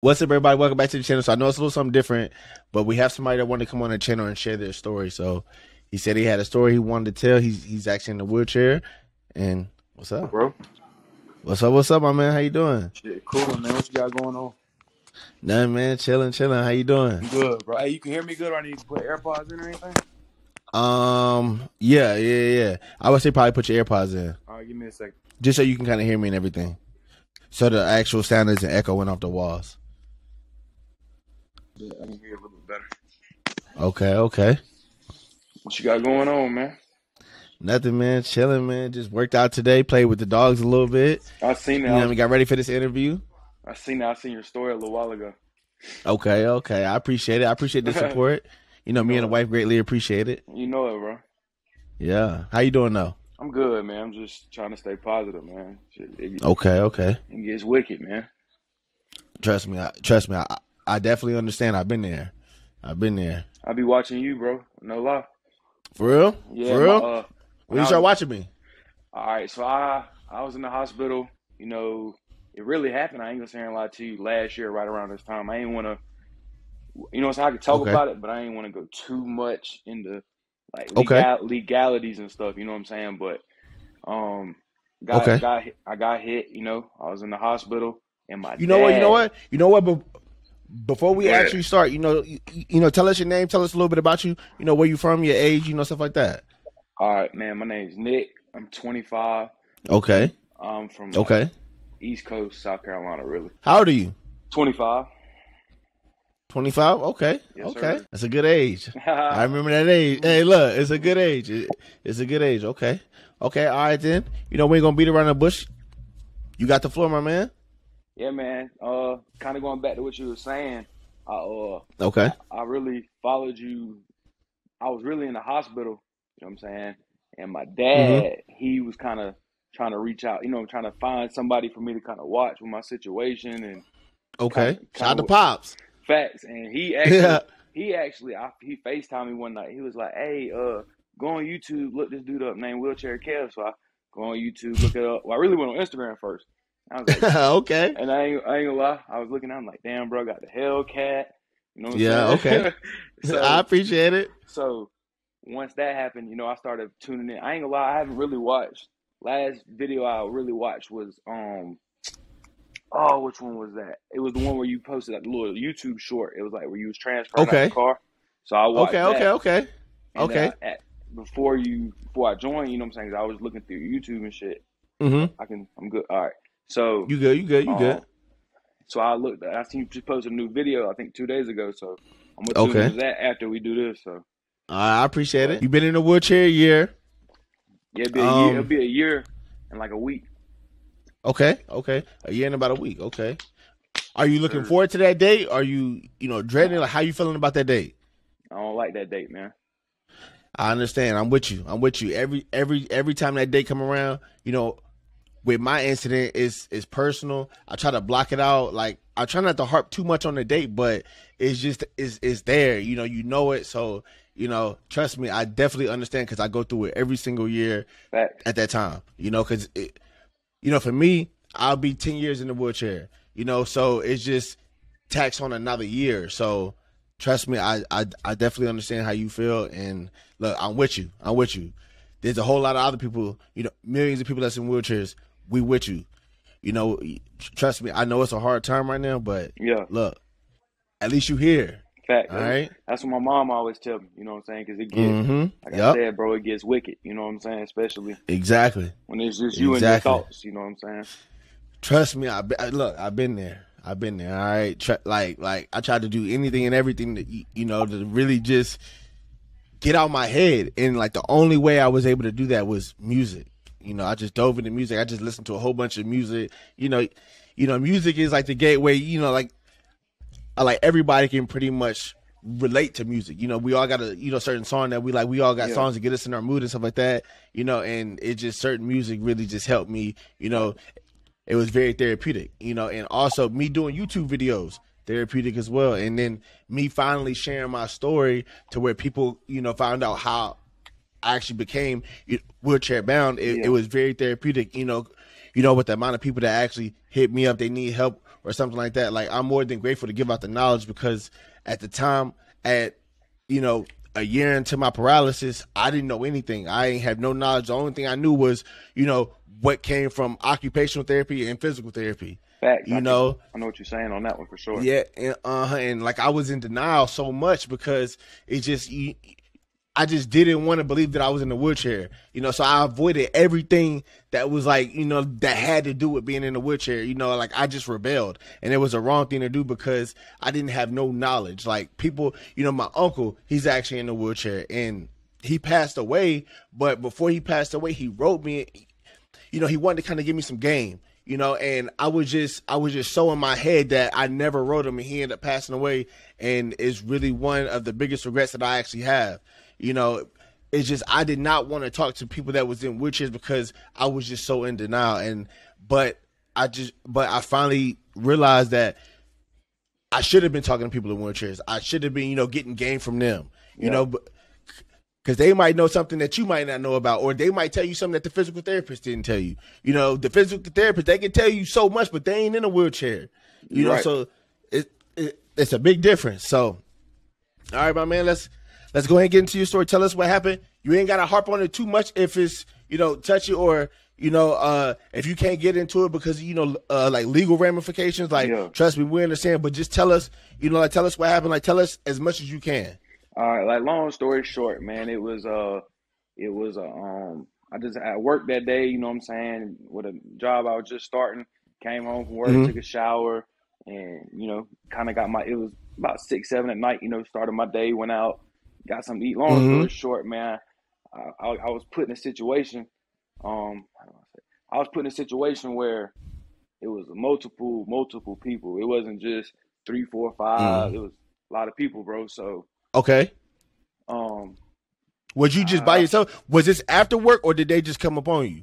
What's up, everybody? Welcome back to the channel. So I know it's a little something different, but we have somebody that wanted to come on the channel and share their story. So he said he had a story he wanted to tell. He's he's actually in a wheelchair. And what's up, bro? What's up? What's up, my man? How you doing? Shit, cool, man. What you got going on? Nothing, man. Chilling, chilling. How you doing? Good, bro. Hey, you can hear me good, or I need to put AirPods in or anything? Um, yeah, yeah, yeah. I would say probably put your AirPods in. All right, give me a second. Just so you can kind of hear me and everything. So the actual sound isn't echoing off the walls. I can hear a little bit better. Okay, okay. What you got going on, man? Nothing, man. Chilling, man. Just worked out today. Played with the dogs a little bit. I seen You that. know, we got ready for this interview. I seen that. I seen your story a little while ago. Okay, okay. I appreciate it. I appreciate the support. You know, me and the wife greatly appreciate it. You know it, bro. Yeah. How you doing though? I'm good, man. I'm just trying to stay positive, man. Shit, it, Okay, okay. it gets wicked, man. Trust me. I, trust me. I, I definitely understand. I've been there. I've been there. I'll be watching you, bro. No lie. For real? Yeah. For real? my, uh, when you start watching me? All right, so I I was in the hospital. You know, it really happened. I ain't gonna say a lot to you. Last year, right around this time, I ain't want to. You know, so I could talk Okay. about it, but I ain't want to go too much into like Okay. legalities and stuff. You know what I'm saying? But um, got Okay. got I got hit. You know, I was in the hospital, and my You know what? You know what? You know what? Be- before we ahead. actually start, you know, you, you know, tell us your name. Tell us a little bit about you. You know, where you from, your age, you know, stuff like that. All right, man. My name's Nick. I'm 25. Okay. I'm from like, Okay. East Coast, South Carolina. Really, How old are you? 25. 25? Okay. Yes, okay. sir. That's a good age. I remember that age. Hey, look, it's a good age. It- it's a good age. Okay. Okay. All right, then. You know, we ain't going to beat around the bush. You got the floor, my man. Yeah, man. Uh, kind of going back to what you were saying. I uh, Okay. I really followed you. I was really in the hospital. You know what I'm saying? And my dad, Mm-hmm. he was kind of trying to reach out. You know, trying to find somebody for me to kind of watch with my situation and Okay. Kinda- Shout to Pops. facts. And he actually, Yeah. he actually, I, he Facetimed me one night. He was like, "Hey, uh, go on YouTube, look this dude up named Wheelchair Kev." So I go on YouTube, look it up. Well, I really went on Instagram first. I was like, okay. And I ain't, I ain't gonna lie, I was looking, I'm like, damn, bro, got the Hellcat. You know what I'm Yeah, okay. so, I appreciate it. so once that happened, you know, I started tuning in. I ain't gonna lie, I haven't really watched. Last video I really watched was um oh, which one was that? It was the one where you posted like the little YouTube short. It was like where you was transferring out Okay. the car. So I watched Okay. that. Okay. Okay. And, okay. uh, at, before you before I joined, you know what I'm saying? I was looking through YouTube and shit. Mm-hmm. I can I'm good. All right. So You good. You good. You good. um, So I looked. I seen you just posted a new video. I think two days ago. So I'm gonna Okay. into that after we do this. So I appreciate it. You've been in a wheelchair a year. yeah, it'll be a Um, year. It'll be a year and like a week. Okay. Okay. A year and about a week. Okay. Are you looking forward to that date? Are you, you know, dreading? Like, how you feeling about that date? I don't like that date, man. I understand. I'm with you. I'm with you. Every every every time that date come around, you know, with my incident is is personal. I try to block it out. Like I try not to harp too much on the date, but it's just is is there. You know, you know it. So you know, trust me. I definitely understand because I go through it every single year at that time. You know, because it, you know, for me, I'll be ten years in the wheelchair. You know, so it's just tax on another year. So trust me, I, I I definitely understand how you feel. And look, I'm with you. I'm with you. There's a whole lot of other people. You know, millions of people that's in wheelchairs. We with you. You know, trust me. I know it's a hard time right now, but Yeah, look, at least you here. facts. All right. That's what my mom always tell me. You know what I'm saying? Because it gets, Mm-hmm. like I said, bro, it gets wicked. You know what I'm saying? Especially Exactly. when it's just you Exactly. and your thoughts. You know what I'm saying? Trust me, I, be- I look. I've been there. I've been there. All right, Try, like like I tried to do anything and everything that you, you know to really just get out my head, and like the only way I was able to do that was music. You know, I just dove into music. I just listened to a whole bunch of music. You know, you know, music is like the gateway. You know, like uh, like everybody can pretty much relate to music. You know, we all got a you know certain song that we like. We all got Yeah. songs to get us in our mood and stuff like that. You know, and it just certain music really just helped me. You know, it was very therapeutic. You know, and also me doing YouTube videos therapeutic as well. And then me finally sharing my story to where people you know found out how I actually became wheelchair bound. It, Yeah. it was very therapeutic. You know, you know, with the amount of people that actually hit me up, they need help or something like that, like I'm more than grateful to give out the knowledge because at the time, at you know, a year into my paralysis, I didn't know anything. I ain't have no knowledge. The only thing I knew was, you know, what came from occupational therapy and physical therapy. Facts. You I know, I know what you're saying on that one for sure. yeah, and uh, and like I was in denial so much because it just you, I just didn't want to believe that I was in a wheelchair. You know, so I avoided everything that was like you know that had to do with being in a wheelchair. You know, like I just rebelled, and it was a wrong thing to do because I didn't have no knowledge. Like people, you know, my uncle, he's actually in a wheelchair, and he passed away. But before he passed away, he wrote me you know, he wanted to kind of give me some game, you know, and I was just, I was just so in my head that I never wrote him and he ended up passing away. And it's really one of the biggest regrets that I actually have. You know, it's just, I did not want to talk to people that was in wheelchairs because I was just so in denial. And, but I just, but I finally realized that I should have been talking to people in wheelchairs. I should have been, you know, getting game from them, you Yeah. know, but because they might know something that you might not know about, or they might tell you something that the physical therapist didn't tell you. You know, the physical therapist they can tell you so much, but they ain't in a wheelchair. You know, Right. so it, it it's a big difference. So, all right, my man, let's let's go ahead and get into your story. Tell us what happened. You ain't gotta harp on it too much if it's you know touchy or you know uh if you can't get into it because you know uh like legal ramifications. Like, Yeah. trust me, we understand. But just tell us, you know, like tell us what happened. Like, tell us as much as you can. All right, like long story short, man, it was uh it was uh, um I just I worked that day, you know what I'm saying, with a job I was just starting, came home from work, Mhm. took a shower and, you know, kinda got my it was about six, seven at night, you know, started my day, went out, got something to eat. Long Mhm. story short, man, I, I, I was put in a situation, um I say I was put in a situation where it was multiple, multiple people. It wasn't just three, four, five. It was a lot of people, bro. So Okay. um Was you just by Uh, yourself? Was this after work or did they just come upon you?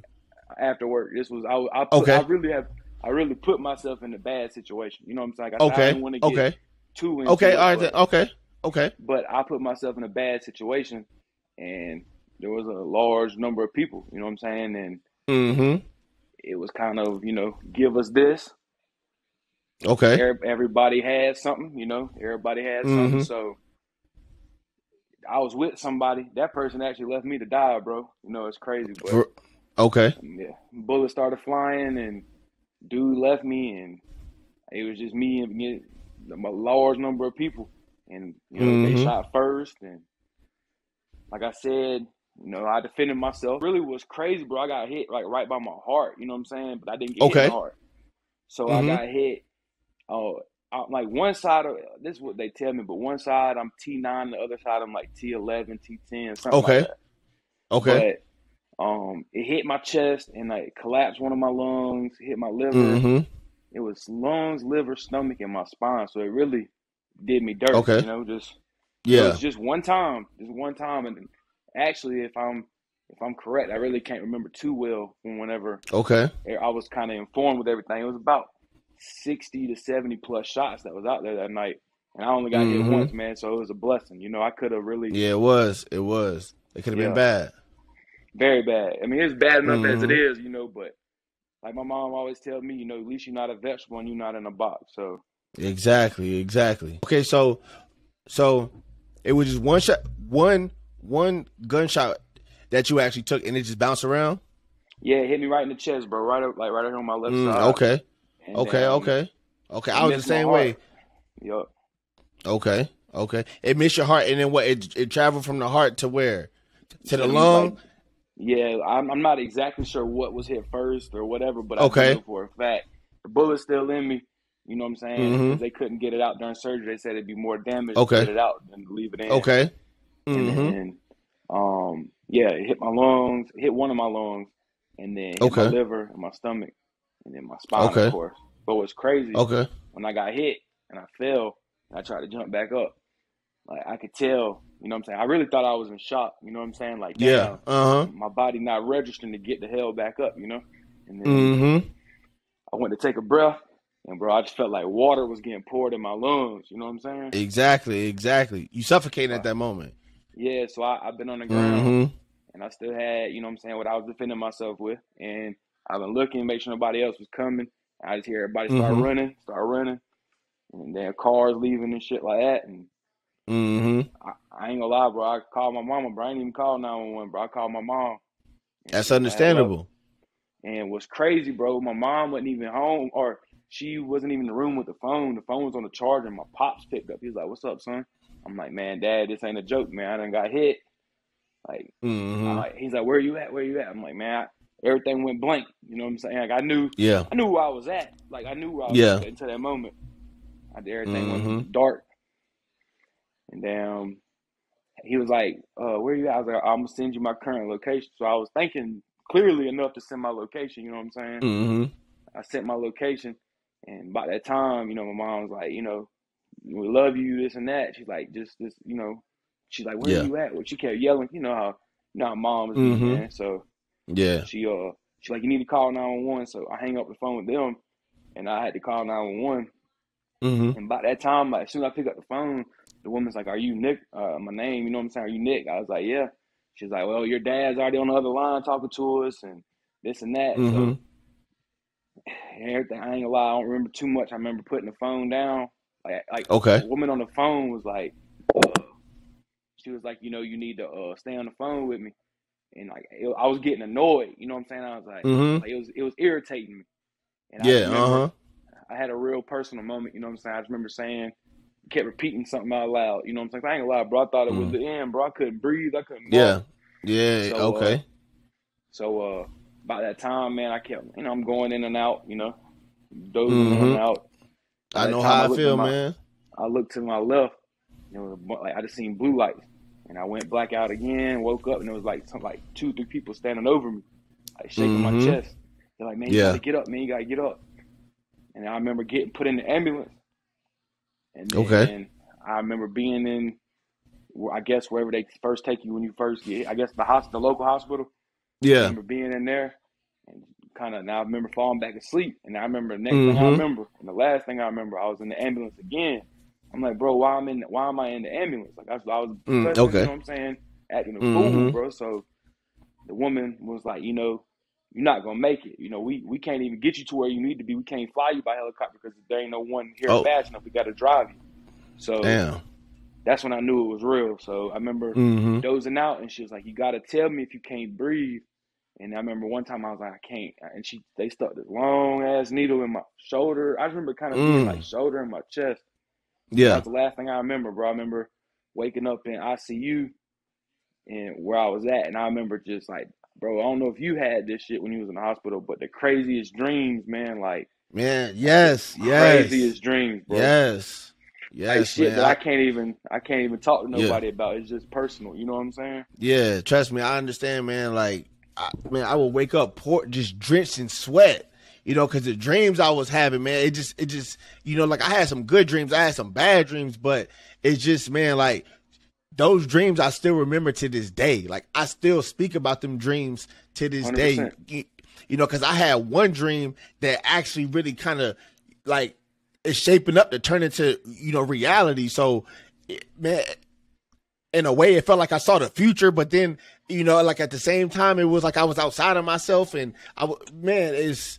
after work. This was I. I, put, Okay. I really have. I really put myself in a bad situation. You know what I'm saying? Like I, said, I Okay. didn't want to get Okay. too Okay. it, All right. Then. Okay. Okay. but I put myself in a bad situation, and there was a large number of people. You know what I'm saying? And Mm-hmm. it was kind of you know give us this. Okay. Everybody had something. You know, everybody had something. Mhm. So. I was with somebody. That person actually left me to die, bro. You know, it's crazy, but For, okay. yeah, bullets started flying and dude left me and it was just me and me, a large number of people and you know Mhm. they shot first and like I said you know I defended myself really was crazy bro I got hit like right by my heart you know what I'm saying but I didn't get hit Okay. in the heart so Mhm. I got hit oh like one side of this is what they tell me but one side I'm T9 the other side I'm like T11 T10 something Okay. like that Okay. but um, it hit my chest and like collapsed one of my lungs, hit my liver. Mm-hmm. It was lungs, liver, stomach, and my spine. So it really did me dirt. Okay. You know, just so Yeah. it's just one time, just one time. And actually, if I'm if I'm correct, I really can't remember too well from whenever Okay. I was kind of informed with everything. It was about sixty to seventy plus shots that was out there that night, and I only got Mhm. hit once, man. So it was a blessing. You know, I could have really Yeah. It was. It was. It could have Yeah. been bad. Very bad. I mean, it's bad enough as it Mhm. is, you know, but like my mom always tells me, you know, at least you're not a vegetable and you're not in a box. So Exactly. Exactly. Okay. So, so it was just one shot, one one gunshot that you actually took, and it just bounced around. yeah, it hit me right in the chest, bro. Right up, like right here on my left Mm, side. okay. And, Okay. um, Okay. Okay. I was the same way. Yup. Okay. Okay. It missed your heart, and then what? It it traveled from the heart to where? To the lung. like, yeah, I'm, I'm not exactly sure what was hit first or whatever, but I Okay. know for a fact the bullet's still in me. You know what I'm saying? Mhm. 'Cause They couldn't get it out during surgery. They said it'd be more damage Okay. to get it out than to leave it in. Okay. and Mm-hmm. then um yeah, it hit my lungs, hit one of my lungs, and then hit my Okay. liver and my stomach, and then my spine, Okay. of course. But what's crazy Okay. when I got hit and I fell, and I tried to jump back up. Like I could tell, you know what I'm saying. I really thought I was in shock. You know what I'm saying? Like Yeah. Uh huh. my body not registering to get the hell back up. You know. And then Mm-hmm. I went to take a breath, and bro, I just felt like water was getting poured in my lungs. You know what I'm saying? Exactly. Exactly. You suffocating at that moment. Yeah. So I, I've been on the ground. Mm-hmm. and I still had, you know what I'm saying, what I was defending myself with. And I've been looking, make sure nobody else was coming. I just hear everybody start Mhm. running, start running, and then cars leaving and shit like that. And Mm-hmm. I, I ain't gonna lie, bro. I called my mama, bro. I ain't even call 911, bro. I called my mom. That's she was like, hello. understandable. And what's crazy, bro, my mom wasn't even home or she wasn't even in the room with the phone. The phone was on the charger and my pops picked up. He was like, What's up, son? I'm like, Man, dad, this ain't a joke, man. I done got hit. Like, Mm-hmm. like he's like, Where you at? Where you at? I'm like, Man, I, everything went blank. You know what I'm saying? Like I knew Yeah. I knew where I was at. Like I knew where I was Yeah. at until that moment. I did everything Mhm. went dark. And then um, he was like, uh, where you at? I was like, I'm gonna send you my current location. So I was thinking clearly enough to send my location, you know what I'm saying? Mm-hmm. I sent my location and by that time, you know, my mom was like, you know, we love you, this and that. She's like, just this, you know, she's like, Where Yeah. you at? Well, she kept yelling, you know how you know how moms Mhm. man. So Yeah. she uh she's like, You need to call nine one one. So I hang up the phone with them and I had to call nine one one. Mm-hmm. And by that time, like, as soon as I pick up the phone, the woman's like, "Are you Nick? Uh, my name, you know what I'm saying? Are you Nick?" I was like, "Yeah." She's like, "Well, your dad's already on the other line talking to us, and this and that." Mm-hmm. So everything, I ain't gonna lie, I don't remember too much. I remember putting the phone down. Like, like Okay. the woman on the phone was like, uh, she was like, "You know, you need to uh, stay on the phone with me." And like, it, I was getting annoyed. You know what I'm saying? I was like, Mm-hmm. like it was, it was irritating me. And Yeah. Uh-huh. I had a real personal moment, you know what I'm saying? I just remember saying, kept repeating something out loud, you know what I'm saying? I ain't gonna lie, bro. I thought it was Mm. the end, bro. I couldn't breathe, I couldn't walk. Yeah. Yeah. So, uh, Okay. So uh by that time, man, I kept you know, I'm going in and out, you know, dozing in and Mhm. out. By I know how I to feel, my- man. I looked to my left, and it was like I just seen blue lights. And I went black out again, woke up, and it was like some like two, three people standing over me, like shaking my Mhm. chest. They're like, "Man, you Yeah. gotta get up, man, you gotta get up." And I remember getting put in the ambulance. And then Okay. I remember being in, I guess wherever they first take you when you first get, I guess the hospital, the local hospital. I remember being in there, and kind of now I remember falling back asleep. And I remember the next thing I Mhm. remember, and the last thing I remember, I was in the ambulance again. I'm like, bro, why am in? Why am I in the ambulance? Like I, was- I was, Mm, okay. you know what I'm saying, acting a fool, Mhm. bro. So the woman was like, you know, you're not gonna make it. You know, we we can't even get you to where you need to be. We can't fly you by helicopter because there ain't no one here Oh. fast enough. We got to drive you. So Damn. That's when I knew it was real. So I remember Mm-hmm. dozing out, and she was like, "You got to tell me if you can't breathe." And I remember one time I was like, "I can't," and she they stuck this long ass needle in my shoulder. I remember kind of feeling Mm. like shoulder in my chest. Yeah. was the last thing I remember, bro. I remember waking up in ICU and where I was at, and I remember just like, bro, I don't know if you had this shit when you was in the hospital, but the craziest dreams, man, like Man. Yes. Yes. craziest dreams, bro. Yes. Like shit man. that I I- can't even I can't even talk to Yeah. nobody about. It's just personal. You know what I'm saying? Yeah, trust me, I understand, man. Like, I, man, I would wake up poor, just drenched in sweat, you know, because the dreams I was having, man, it just, it just, you know, like I had some good dreams, I had some bad dreams, but it's just, man, like those dreams I still remember to this day. Like I still speak about them dreams to this day. 100%. You, you know, because I had one dream that actually really kind of like is shaping up to turn into you know reality. So, man, in a way, it felt like I saw the future, but then you know, like at the same time, it was like I was outside of myself, and I man, it's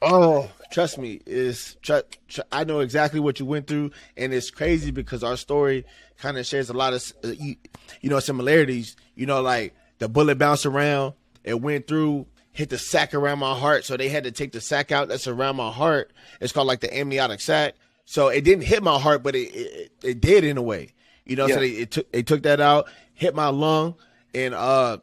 oh, trust me, is tr- tr- I know exactly what you went through, and it's crazy because our story kind of shares a lot of uh, you, you know similarities. You know, like the bullet bounced around, it went through. Hit the sac around my heart, so they had to take the sac out that's around my heart. It's called like the amniotic sac. So it didn't hit my heart, but it it, it did in a way. You know, Yeah. so they it took they took that out, hit my lung, and uh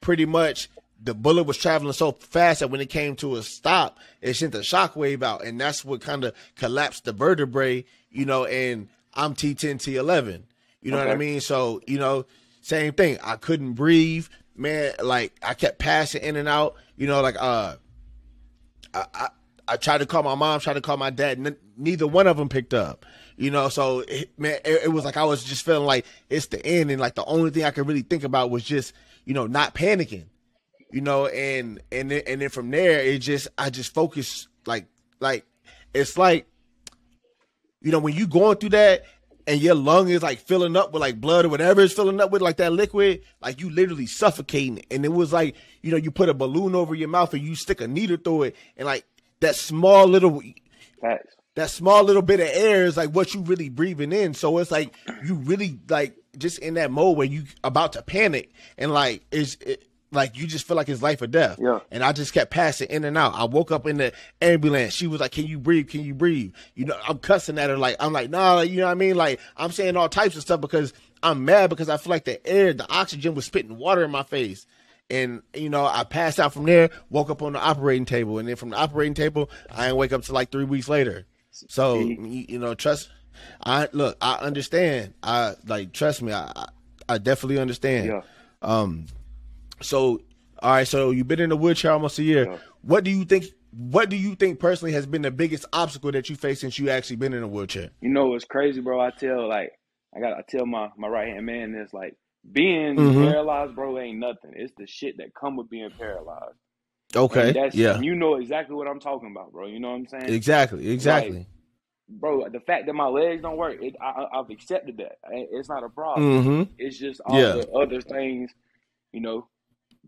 pretty much the bullet was traveling so fast that when it came to a stop, it sent a shockwave out, and that's what kind of collapsed the vertebrae, you know, and I'm T10, T11. You know what I mean? So, you know, same thing. I couldn't breathe, man. Like I kept passing in and out, you know, like uh I, I, I tried to call my mom, tried to call my dad. N- neither one of them picked up. You know, so it, man, it, it was like I was just feeling like it's the end, and like the only thing I could really think about was just you know not panicking. You know, and and then, and then from there, it just I just focused like like it's like you know when you going through that and your lung is like filling up with like blood or whatever it's filling up with like that liquid like you literally suffocating and it was like you know you put a balloon over your mouth and you stick a needle through it and like that small little that small little bit of air is like what you really breathing in. So it's like you really like just in that mode where you about to panic. And like it's it, like you just feel like it's life or death. Yeah. And I just kept passing in and out. I woke up in the ambulance. She was like, "Can you breathe? Can you breathe?" You know, I'm cussing at her like I'm like, "Nah," you know what I mean? Like I'm saying all types of stuff because I'm mad because I feel like the air, the oxygen was spitting water in my face. And you know, I passed out from there, woke up on the operating table, and then from the operating table, I didn't wake up till like three weeks later. So you know, trust. I look. I understand. I like. Trust me. I I, I definitely understand. Yeah. Um. So, all right. So you've been in the wheelchair almost a year. Yeah. What do you think? What do you think personally has been the biggest obstacle that you faced since you actually been in a wheelchair? You know what's crazy, bro? I tell like I got I tell my my right hand man this like being Mhm. paralyzed, bro, ain't nothing. It's the shit that come with being paralyzed. Okay. And that's yeah. you know exactly what I'm talking about, bro. You know what I'm saying? Exactly. Exactly. Bro, the fact that my legs don't work, it, I, I- I've accepted that. It's not a problem. mm-hmm. It's just all Yeah. the other things, you know,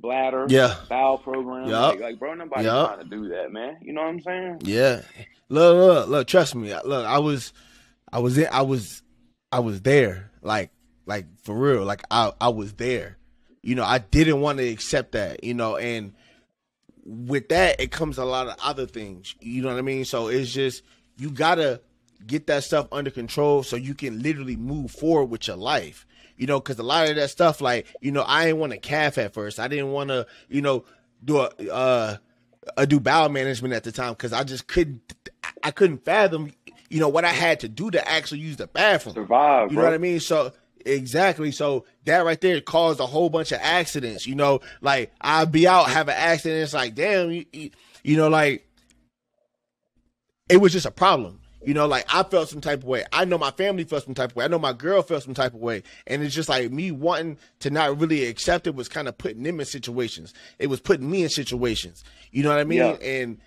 bladder, Yeah. bowel program. Yup. Like, like, bro, nobody Yup. trying to do that, man. You know what I'm saying? Yeah. Look, look, look, trust me. Look, I was I was in I was I was there. Like like for real. Like I I was there. You know, I didn't want to accept that, you know, and with that it comes a lot of other things. You know what I mean? So it's just you gotta get that stuff under control so you can literally move forward with your life. You know, because a lot of that stuff, like you know, I didn't want to cath at first. I didn't want to, you know, do a uh, a do bowel management at the time because I just couldn't, I couldn't fathom, you know, what I had to do to actually use the bathroom. Survive, You bro. know what I mean? So exactly. So that right there caused a whole bunch of accidents. You know, like I'd be out have an accident. It's like, damn, you, you, you know, like it was just a problem. You know, like I felt some type of way. I know my family felt some type of way. I know my girl felt some type of way. And it's just like me wanting to not really accept it was kind of putting them in situations. It was putting me in situations. You know what I mean? Yeah. And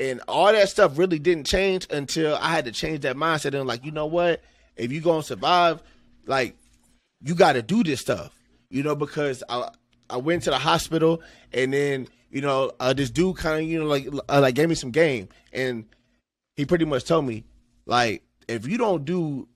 and all that stuff really didn't change until I had to change that mindset and like, you know what? If you gonna survive, like you got to do this stuff, you know, because I I went to the hospital and then you know uh, this dude kind of you know like uh, like gave me some game and he pretty much told me like if you don't do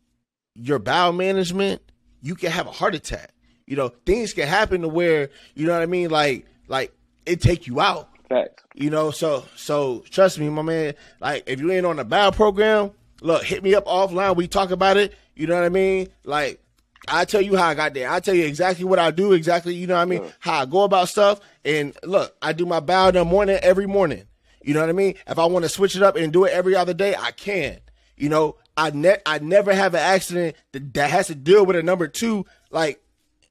your bowel management, you can have a heart attack. You know, things can happen to where you know what I mean, like like it take you out. Facts. You know, so so trust me, my man. Like if you ain't on the bowel program, look, hit me up offline. We talk about it. You know what I mean? Like I tell you how I got there. I tell you exactly what I do, exactly, you know what I mean, Yeah. how I go about stuff. And look, I do my bowel in the morning every morning. You know what I mean? If I want to switch it up and do it every other day, I can. You know, I ne- I never have an accident that, that has to deal with a number two like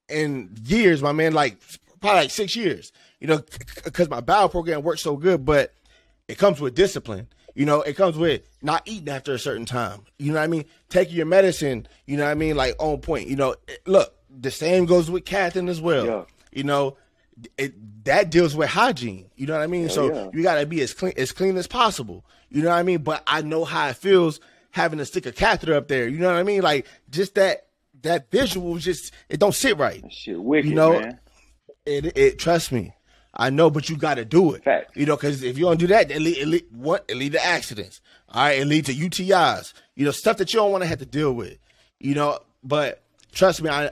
in years, my man, like probably like six years. You know, because my bowel program works so good, but it comes with discipline. You know, it comes with not eating after a certain time. You know what I mean? Taking your medicine. You know what I mean? Like on point. You know, it- look, the same goes with cathing as well. Yeah. You know, it that deals with hygiene. You know what I mean? so yeah. you got to be as clean as clean as possible. You know what I mean? But I know how it feels having to stick a catheter up there. You know what I mean? Like just that that visual just it don't sit right. That shit wicked, You know, man. It, it trust me, I know, but you got to do it. You know, because if you don't do that, it lead, it lead, what it lead to accidents. All right, it lead to UTIs. You know, stuff that you don't want to have to deal with. You know, but trust me, I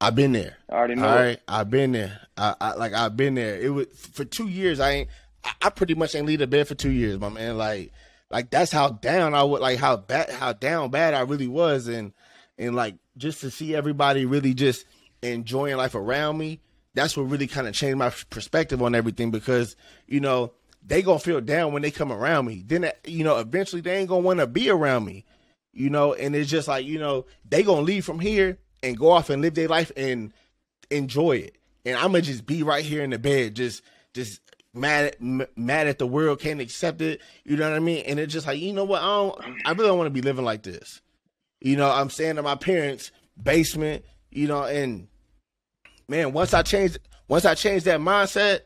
I've been there. I already know. All right, I've been there. I, I like I've been there. It was for two years. I ain't. I, I pretty much ain't leave the bed for two years, my man. Like, like that's how down I would. Like how bad, how down bad I really was, and and like just to see everybody really just enjoying life around me. That's what really kind of changed my perspective on everything because you know they gonna feel down when they come around me. Then uh, you know eventually they ain't gonna want to be around me you know, and it's just like, you know, they gonna leave from here and go off and live their life and enjoy it. And I'm gonna just be right here in the bed, just, just mad, at, m- mad at the world, can't accept it. You know what I mean? And it's just like, you know what? I don't, I really don't want to be living like this. You know, I'm staying in my parents' basement. You know, and man, once I changed, once I changed that mindset,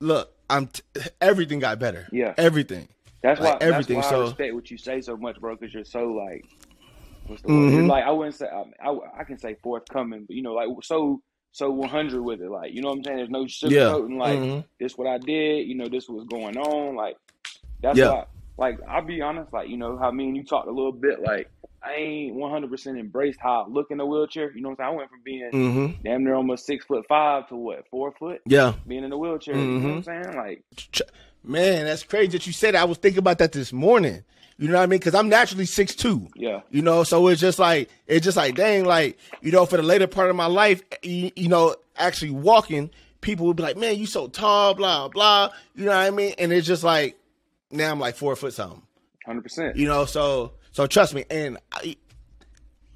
look, I'm t- everything got better. Yeah. everything. That's why everything, That's why so- I respect what you say so much, bro. Because you're so like, what's the Mhm. word? You're like I wouldn't say I, I, I can say forthcoming, but you know, like so so 100 with it. Like, you know what I'm saying? There's no Yeah. sugarcoating. Like, Mhm. this what I did. You know, this was going on. Like, that's Yeah. why. Like, I'll be honest. Like, you know how me and you talked a little bit. Like, I ain't 100% embraced how I look in a wheelchair. You know what I'm saying? I went from being Mm-hmm. damn near almost six foot five to what four foot Yeah. being in a wheelchair. You know what I'm Mm-hmm. saying? Like, Man, that's crazy that you said that. I was thinking about that this morning. You know what I mean? Because I'm naturally six two. yeah, You know, so it's just like it's just like dang, like you know, for the later part of my life, you, you know, actually walking, people would be like, "Man, you so tall," blah blah. You know what I mean? And it's just like now I'm like four foot something. hundred percent. You know, so so trust me, and I,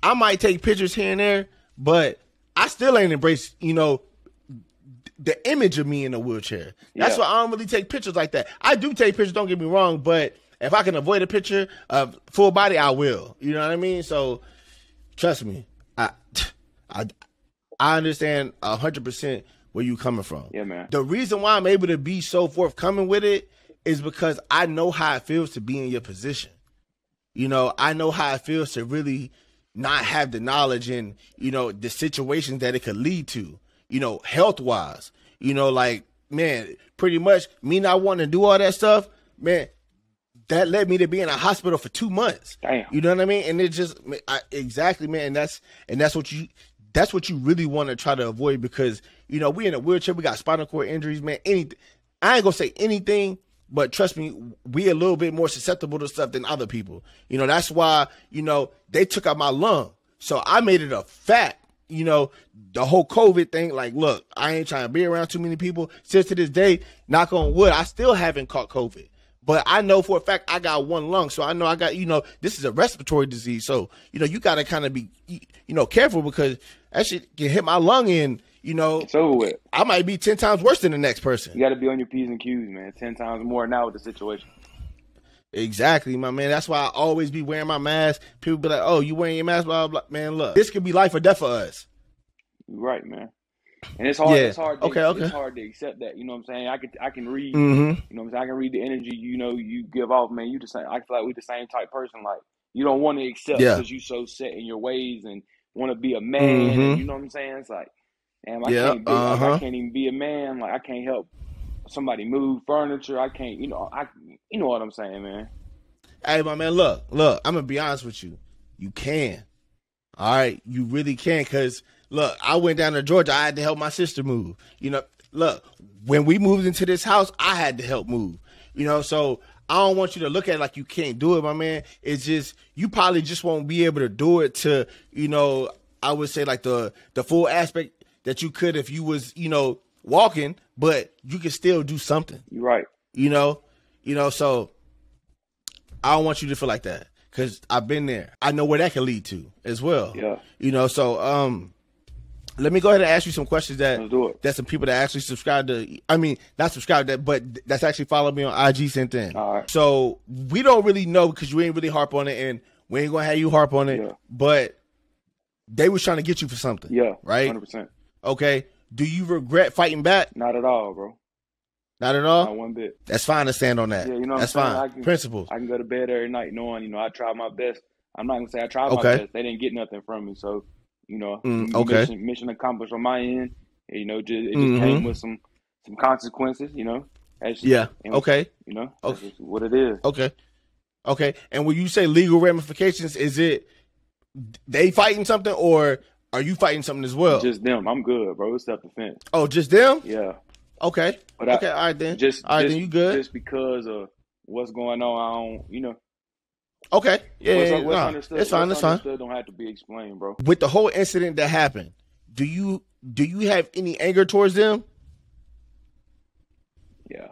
I might take pictures here and there, but I still ain't embrace, you know, the image of me in a wheelchair. That's Yeah. why I don't really take pictures like that. I do take pictures, don't get me wrong, but if I can avoid a picture of full body, I will. You know what I mean? So trust me, I I I understand hundred percent where you coming from. Yeah, man. The reason why I'm able to be so forthcoming with it is because I know how it feels to be in your position. You know, I know how it feels to really not have the knowledge and, you know, the situations that it could lead to, you know, health wise. You know, like, man, pretty much me not wanting to do all that stuff, man, that led me to be in a hospital for two months. Damn. You know what I mean? And it just I, exactly, man. And that's and that's what you that's what you really want to try to avoid because you know we in a wheelchair, we got spinal cord injuries, man. Anything, I ain't gonna say anything, but trust me, we a little bit more susceptible to stuff than other people. You know that's why you know they took out my lung, so I made it a fact. You know the whole COVID thing. Like, look, I ain't trying to be around too many people. Since to this day, knock on wood, I still haven't caught COVID. But I know for a fact I got one lung, so I know I got you know this is a respiratory disease. So you know you got to kind of be you know careful because that shit can hit my lung and you know It's over with. I might be ten times worse than the next person. You got to be on your p's and q's, man. Ten times more now with the situation. Exactly, my man. That's why I always be wearing my mask. People be like, "Oh, you wearing your mask?" Blah blah. blah. Man, look, this could be life or death for us. You're right, man. And it's hard. Yeah. It's hard. To, Okay, okay. It's hard to accept that. You know what I'm saying? I can. I can read. Mm-hmm. You know what I'm saying? I can read the energy. You know, you give off, man. You the same. I feel like we the same type person. Like you don't want to accept Yeah. because you so set in your ways and want to be a man. Mhm. And you know what I'm saying? It's like, damn, I Yeah, can't. Like, uh-huh. I can't even be a man. Like I can't help somebody move furniture. I can't. You know. I. You know what I'm saying, man? Hey, my man, look, look. I'm gonna be honest with you. You can. All right, you really can. Cause look, I went down to Georgia. I had to help my sister move. You know, look, when we moved into this house, I had to help move. You know, so I don't want you to look at it like you can't do it, my man. It's just you probably just won't be able to do it to, you know, I would say like the the full aspect that you could if you was, you know, walking, but you can still do something You're right. you know you know so i don't want you to feel like that because i've been there i know where that can lead to as well Yeah. you know so um let me go ahead and ask you some questions that Let's do it. that some people that actually subscribe to i mean not subscribe that but that's actually followed me on ig sent in All right. so we don't really know because you ain't really harp on it and we ain't gonna have you harp on it Yeah. but they was trying to get you for something Yeah. right Hundred percent. okay do you regret fighting back Not at all, bro. not at all Not one bit. that's fine to stand on that Yeah, you know what that's I'm saying? fine I can- principles I can go to bed every night knowing, you know, I tried my best. I'm not gonna say I tried my best. They didn't get nothing from me, so you know, Mm, okay. mission, mission accomplished on my end. You know, just it just Mhm. came with some some consequences. You know, Yeah. and, Okay. You know, Okay. what it is. Okay. Okay. And when you say legal ramifications, is it they fighting something or are you fighting something as well? Just them. I'm good, bro. It's self defense. oh, just them? Yeah. Okay. But I, Okay. All right then. just all right just, then. You good? Just because of what's going on, I don't. You know, okay. Yeah. what's, yeah, what's nah, understood. it's fine. It's fine. Don't have to be explained, bro. With the whole incident that happened, do you do you have any anger towards them? Yeah.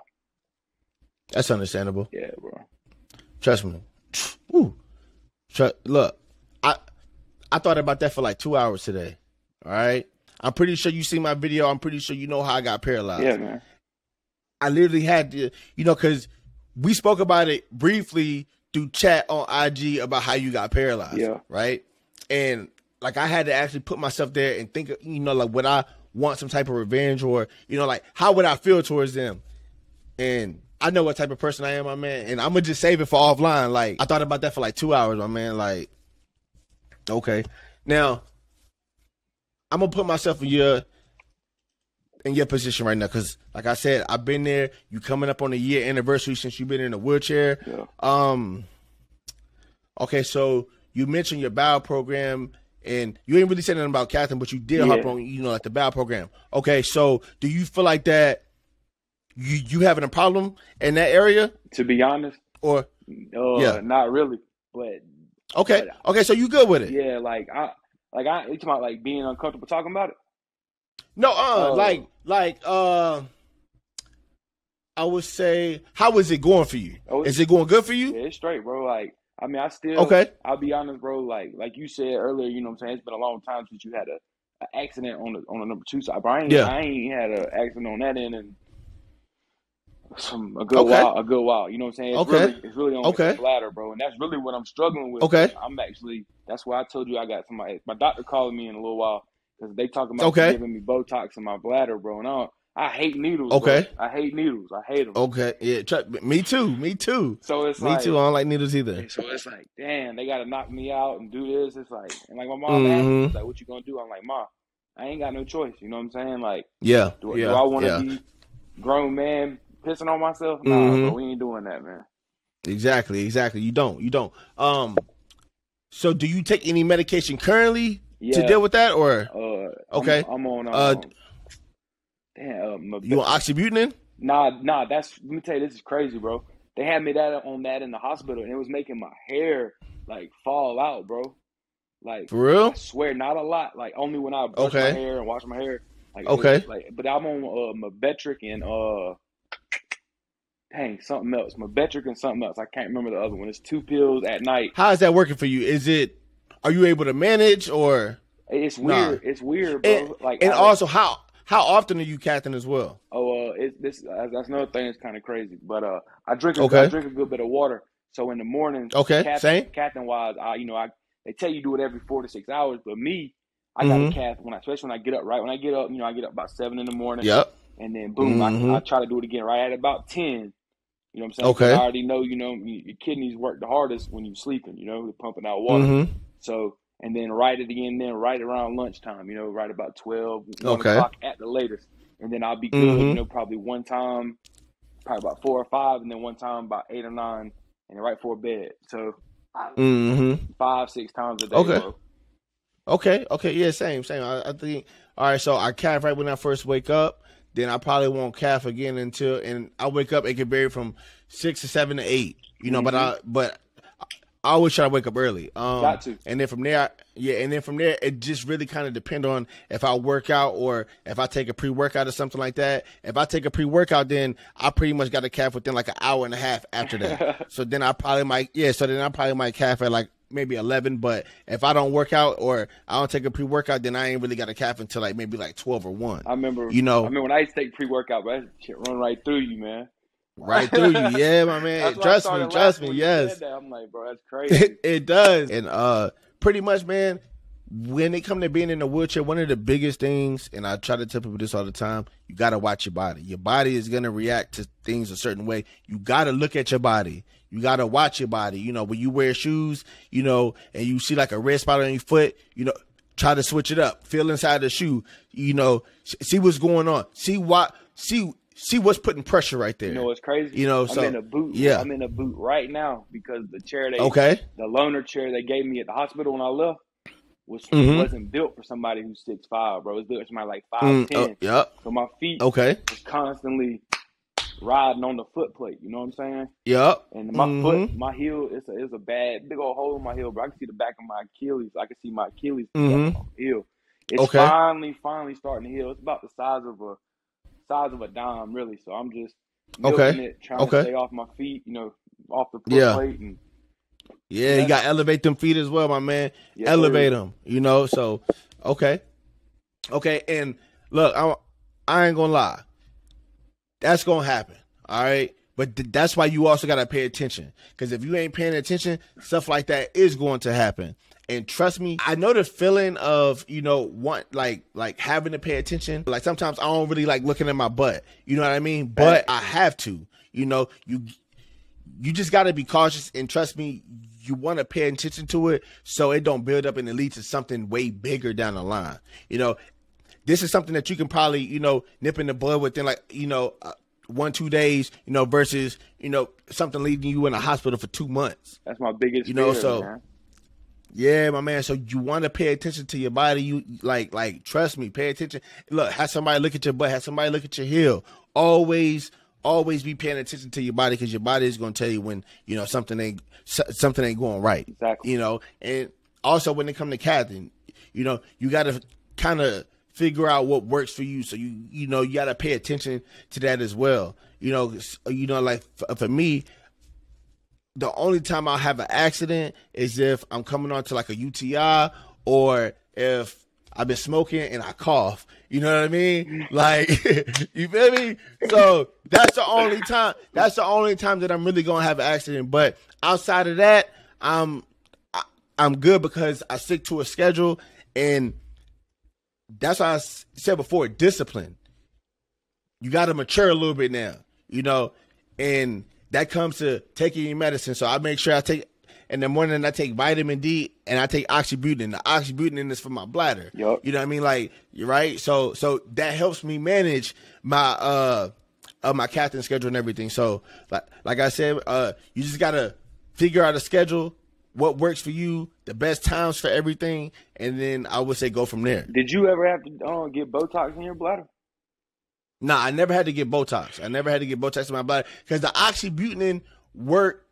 That's understandable. Yeah, bro. Trust me. Woo. Tru- look, I I thought about that for like two hours today. All right. I'm pretty sure you see my video. I'm pretty sure you know how I got paralyzed. Yeah, man. I literally had to, you know, because we spoke about it briefly through chat on IG about how you got paralyzed. Yeah. Right. And like I had to actually put myself there and think, you know, like would I want some type of revenge or, you know, like how would I feel towards them? And I know what type of person I am, my man. And I'm gonna just save it for offline. Like I thought about that for like two hours, my man. Like, okay. Now I'm gonna put myself in your in your position right now? Because, like I said, I've been there. You coming up on a year anniversary since you've been in a wheelchair. Yeah. Um. Okay, so you mentioned your bowel program, and you ain't really said nothing about cathing, but you did hop on, you know, like the bowel program. Okay, so do you feel like that you you having a problem in that area, To be honest, or uh, Yeah. not really. But okay, okay, so you good with it? yeah, like I, like I, talking about like being uncomfortable talking about it? No, uh, Oh. like, like, uh, I would say, how is it going for you? Oh, Is it going good for you? Yeah, it's straight, bro. Like, I mean, I still, Okay. I'll be honest, bro. Like, like you said earlier, you know what I'm saying? It's been a long time since you had a, a accident on the on the number two side. But I ain't, Yeah. I ain't had an accident on that end and some a good Okay. while, a good while. You know what I'm saying? It's Okay. really, it's really on Okay. the bladder, bro. And that's really what I'm struggling with. Okay. I'm actually, that's why I told you I got somebody. My doctor calling me in a little while because they talking about Okay. giving me Botox in my bladder, bro. And I, I hate needles. Okay. bro. I hate needles. I hate them. Okay, yeah, try, me too, me too, So it's me like, too. I don't like needles either. so it's like, damn, they gotta knock me out and do this. It's like, and like my mom asked me, Mhm. she's like, "What you gonna do?" I'm like, "Mom, I ain't got no choice." You know what I'm saying? Like, Yeah, do, yeah, do I want to yeah, be grown man pissing on myself? Nah, Mhm. bro, we ain't doing that, man. exactly, exactly. You don't, you don't. Um, so do you take any medication currently Yeah. to deal with that, or uh, Okay. I'm, I'm on. Um, Uh, damn, uh, you on oxybutynin? nah, nah. That's let me tell you, this is crazy, bro. They had me that on that in the hospital, and it was making my hair like fall out, bro. Like For real? I swear, not a lot. Like only when I brush Okay. my hair and wash my hair. Like, Okay. was, like, but I'm on uh, Myrbetriq and uh, dang, something else. Myrbetriq and something else. I can't remember the other one. It's two pills at night. How is that working for you? Is it? Are you able to manage, or It's Nah. weird. It's weird, bro. and, like, and I- also how how often are you cathing as well? oh, uh, it's this. Uh, that's another thing. that's kind of crazy. But uh, I drink. A, Okay. I drink a good bit of water. So in the morning, Okay, cath- same. Cathing wise, I you know I they tell you do it every four to six hours, but me. I got Mhm. a cath when I, especially when I get up. Right when I get up, you know, I get up about seven in the morning. Yep. and then boom, Mhm. I, I try to do it again right at about ten. You know what I'm saying? Okay. I already know, you know, your kidneys work the hardest when you're sleeping. You know, they're pumping out water. Mm-hmm. So, and then right at the end, then right around lunchtime. You know, right about 12, Okay. o'clock at the latest, and then I'll be good. Mhm. You know, probably one time, probably about four or five, and then one time about eight or nine, and right before bed. So Mm-hmm. five, six times a day, Okay. bro. Okay. Okay. Yeah. Same. Same. I, I think. All right. So I cath right when I first wake up. Then I probably won't cath again until and I wake up. It can vary from six to seven to eight. You know, but I but I always try to wake up early. Um, Got to. And then from there, yeah, and then from there, it just really kind of depend on if I work out or if I take a pre workout or something like that. If I take a pre workout, then I pretty much got a cath within like an hour and a half after that. so then I probably might, yeah. So then I probably might cath at like maybe eleven. But if I don't work out or I don't take a pre workout, then I ain't really got a cath until like maybe like twelve or one. I remember, You know- I remember when I used to take pre workout, but shit run right through you, man. Right through you, yeah, my man. That's why I Trust me, trust me, yes. I'm like, bro, that's crazy. it, it does. And uh pretty much, man, when it come to being in a wheelchair, one of the biggest things, and I try to tell people this all the time, you gotta watch your body. Your body is gonna react to things a certain way. You gotta look at your body. You gotta watch your body. You know, when you wear shoes, you know, and you see like a red spot on your foot, you know, try to switch it up. Feel inside the shoe. You know, see what's going on. See what see see what's putting pressure right there. You know what's crazy? You know, I'm so- in a boot. yeah. I'm in a boot right now because the chair they, okay. the loaner chair they gave me at the hospital when I left, was Mhm. wasn't built for somebody who's six five, bro. It was built for somebody like five Mm, ten. oh, yep. So my feet Okay. was constantly riding on the foot plate. You know what I'm saying? Yep. And my Mhm. foot, my heel, it's a it's a bad big old hole in my heel, bro. I can see the back of my Achilles. I can see my Achilles Mhm. heel. It's Okay. finally, finally starting to heal. It's about the size of a size of a dime, really. So I'm just Okay. it, trying Okay. to stay off my feet, you know, off the Yeah. plate, and Yeah, Yeah. you got to elevate them feet as well, my man. Yes, elevate sir. them, you know. So, okay, okay, and look, I, I ain't gonna lie, that's gonna happen. All right, but th- that's why you also gotta pay attention because if you ain't paying attention, stuff like that is going to happen. And trust me, I know the feeling of you know want like like having to pay attention. Like sometimes I don't really like looking at my butt. You know what I mean? But I have to. You know, you you just got to be cautious and trust me you want to pay attention to it so it don't build up and it leads to something way bigger down the line you know this is something that you can probably, you know, nip in the bud within like, you know, uh, one two days, you know, versus you know something leaving you in a hospital for two months. That's my biggest. You know, fear, so man. Yeah, my man. So you want to pay attention to your body. You like, like, trust me, pay attention. Look, have somebody look at your butt. Have somebody look at your heel. Always, always be paying attention to your body because your body is going to tell you when you know something ain't something ain't going right. Exactly. You know, and also when it come to cathing, you know, you got to kind of figure out what works for you. So you, you know, you got to pay attention to that as well. You know, you know, like for, for me, the only time I'll have an accident is if I'm coming on to like a UTI or if I've been smoking and I cough. You know what I mean? Mm. Like, you feel me? So that's the only time. That's the only time that I'm really gonna have an accident. But outside of that, I'm I, I'm good because I stick to a schedule, and that's why I said before discipline. You got to mature a little bit now, you know, and that comes to taking your medicine. So I make sure I take in the morning. I take vitamin D and I take oxybutynin. The oxybutynin is for my bladder. Yup. You know what I mean? Like you're right. So so that helps me manage my uh uh my cathing schedule and everything. So like like I said, uh you just gotta figure out a schedule, what works for you, the best times for everything, and then I would say go from there. Did you ever have to uh, get Botox in your bladder? Nah, I never had to get Botox. I never had to get Botox in my body because the oxybutynin work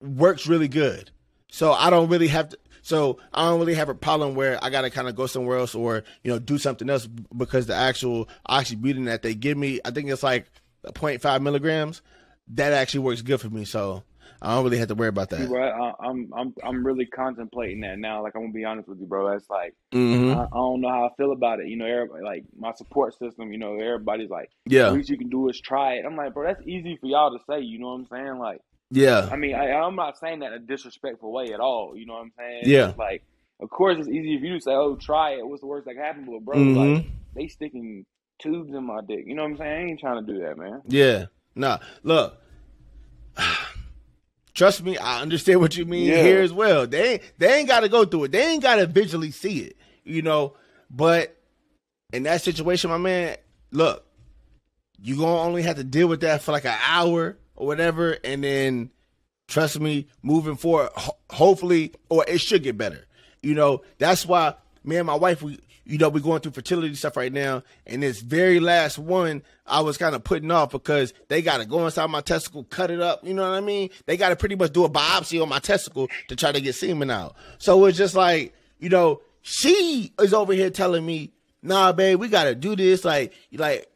works really good. So I don't really have to. So I don't really have a problem where I got to kind of go somewhere else or you know do something else because the actual oxybutynin that they give me, I think it's like 0.5 milligrams. That actually works good for me. So I don't really have to worry about See, that. bro, I, I'm I'm I'm really contemplating that now. Like I'm gonna be honest with you, bro. It's like hmm I, I don't know how I feel about it. You know, everybody like my support system. You know, everybody's like, Yeah, the least you can do is try it. I'm like, bro, that's easy for y'all to say. You know what I'm saying? Like, yeah, I mean, I, I'm not saying that in a disrespectful way at all. You know what I'm saying? Yeah. It's like, of course, it's easy if you say, "Oh, try it." What's the worst that can happen? But bro, Mhm. like they sticking tubes in my dick. You know what I'm saying? I ain't trying to do that, man. yeah. Nah, look. Trust me, I understand what you mean Yeah. here as well. They ain't, they ain't got to go through it. They ain't got to visually see it, you know. But in that situation, my man, look, you gonna only have to deal with that for like an hour or whatever, and then trust me, moving forward, ho- hopefully, or it should get better. You know, that's why me and my wife, we, you know, we're going through fertility stuff right now, and this very last one, I was kind of putting off because they got to go inside my testicle, cut it up. You know what I mean? They got to pretty much do a biopsy on my testicle to try to get semen out. So it's just like, you know, she is over here telling me, "Nah, babe, we got to do this." Like, like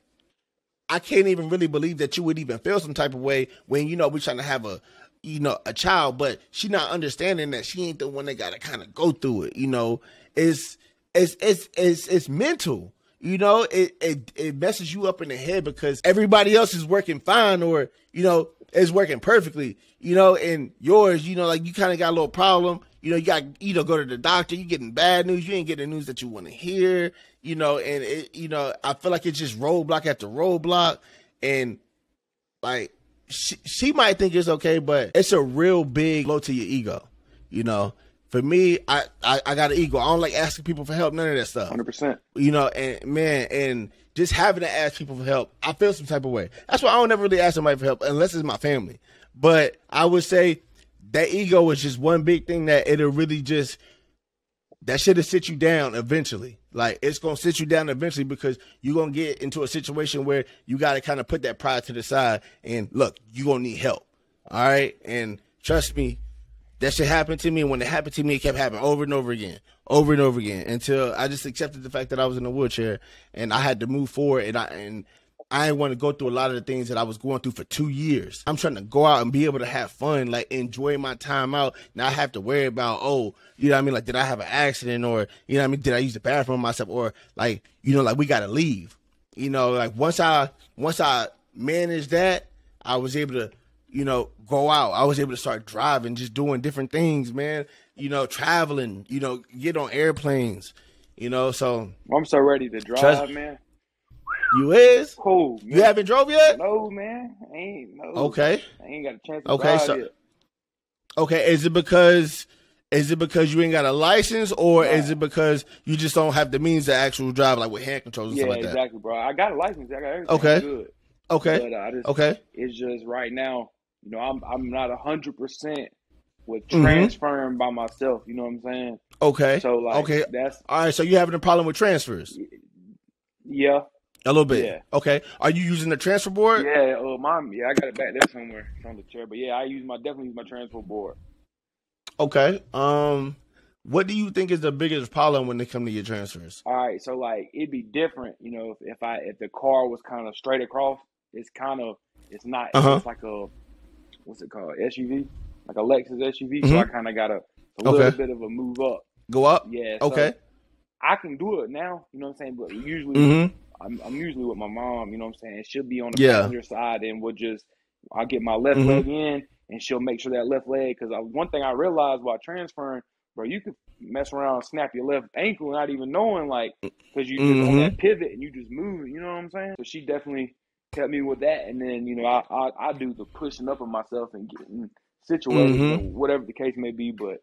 I can't even really believe that you would even feel some type of way when you know we're trying to have a you know a child, but she not understanding that she ain't the one that got to kind of go through it. You know, it's it's it's it's it's mental. You know, it it it messes you up in the head because everybody else is working fine or you know is working perfectly. You know, and yours, you know, like you kind of got a little problem. You know, you got you know go to the doctor. You getting bad news. You ain't getting news that you want to hear. You know, and it you know I feel like it's just roadblock after roadblock, and like she, she might think it's okay, but it's a real big blow to your ego. You know, for me, I, I I got an ego. I don't like asking people for help. None of that stuff Hundred percent. you know, and man, and just having to ask people for help, I feel some type of way. That's why I don't ever really ask somebody for help unless it's my family. But I would say that ego is just one big thing that it'll really just that should have sit you down eventually. Like it's gonna sit you down eventually because you're gonna get into a situation where you gotta kind of put that pride to the side and look, you're gonna need help. All right. And trust me, that shit happened to me. When it happened to me, it kept happening over and over again, over and over again, until I just accepted the fact that I was in a wheelchair and I had to move forward. And I and I didn't want to go through a lot of the things that I was going through for two years. I'm trying to go out and be able to have fun, like enjoy my time out, not have to worry about oh, you know what I mean? Like, did I have an accident or you know what I mean? Did I use the bathroom myself or like you know like we got to leave. You know, like once I once I managed that, I was able to you know, go out. I was able to start driving, just doing different things, man. You know, traveling, you know, get on airplanes, you know. So I'm so ready to drive, Trust- man. you is? Cool. You haven't drove yet? No, man. I ain't no. Okay. I ain't got a chance to Okay, drive so- yet. Okay. Is it because Is it because you ain't got a license, or is it because you just don't have the means to actually drive, like with hand controls and yeah, stuff like that? exactly, bro. I got a license. I got everything. Okay. Good. Okay, But uh, I just, okay, it's just right now, you know, I'm I'm not a hundred percent with Mhm. transferring by myself. You know what I'm saying? okay. So like, Okay. that's All right, so you having a problem with transfers yeah, a little bit? Yeah. Okay. Are you using the transfer board? yeah. Uh, mom, yeah, I got it back there somewhere. On the chair, but yeah, I use my definitely use my transfer board. Okay. Um, what do you think is the biggest problem when they come to your transfers? All right, so like it'd be different, you know, if, if I if the car was kind of straight across, it's kind of it's not Uh-huh. it's like a what's it called SUV, like a Lexus SUV. So I kind of got a, a little Mm-hmm. Okay. bit of a move up. Go up. Yeah. so Okay. I can do it now. You know what I'm saying? But usually Mm-hmm. I'm, I'm usually with my mom. You know what I'm saying? She'll be on the Yeah. passenger side, and we'll just I'll get my left Mhm. leg in, and she'll make sure that left leg. Because one thing I realized while transferring, bro, you could mess around, snap your left ankle, not even knowing, like, because you just on Mhm. that pivot and you just move. You know what I'm saying? So she definitely helped me with that, and then you know I I, I do the pushing up of myself and getting situated, Mhm. whatever the case may be. But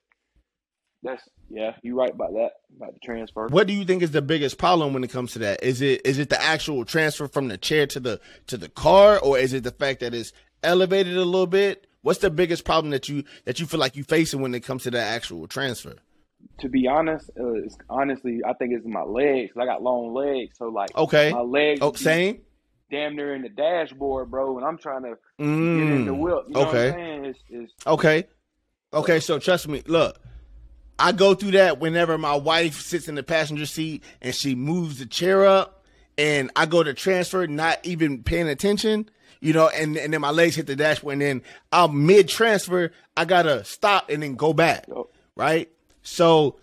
that's yeah, you're right about that about the transfer. What do you think is the biggest problem when it comes to that? Is it is it the actual transfer from the chair to the to the car, or is it the fact that it's elevated a little bit? What's the biggest problem that you that you feel like you facing when it comes to that actual transfer? to be honest, uh, it's, honestly, I think it's my legs. I got long legs, so like Okay. my legs Oh, same. Damn near in the dashboard, bro. And I'm trying to get in the Mm. whip. You know Okay. what I'm saying? It's, it's Okay. Okay, so trust me. Look, I go through that whenever my wife sits in the passenger seat and she moves the chair up and I go to transfer, not even paying attention, you know, and, and then my legs hit the dashboard and then I'm mid transfer, I gotta stop and then go back. Right? So